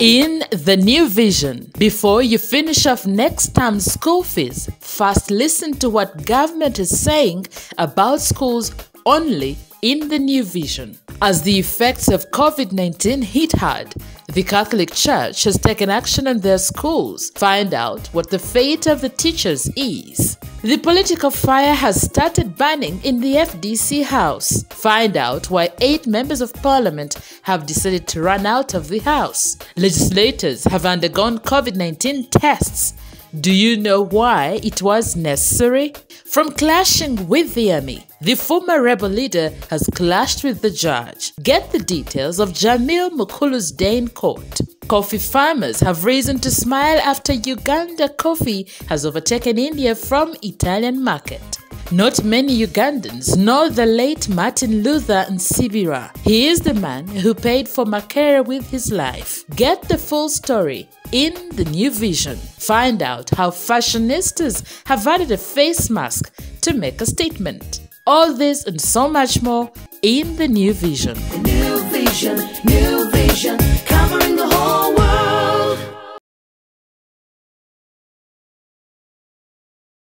In the new vision, before you finish off next term's school fees, first listen to what government is saying about schools only in the new vision. As the effects of COVID 19 hit hard, the Catholic Church has taken action on their schools. Find out what the fate of the teachers is. The political fire has started burning in the FDC House. Find out why eight members of parliament have decided to run out of the House. Legislators have undergone COVID 19 tests. Do you know why it was necessary? From clashing with the army, the former rebel leader has clashed with the judge. Get the details of Jamil Mukulu's day in court. Coffee farmers have reason to smile after Uganda coffee has overtaken India from Italian market. Not many Ugandans know the late Martin Luther Nsibirwa. He is the man who paid for Makerere with his life. Get the full story in the new vision. Find out how fashionistas have added a face mask to make a statement. All this and so much more in the new vision. New vision, new vision.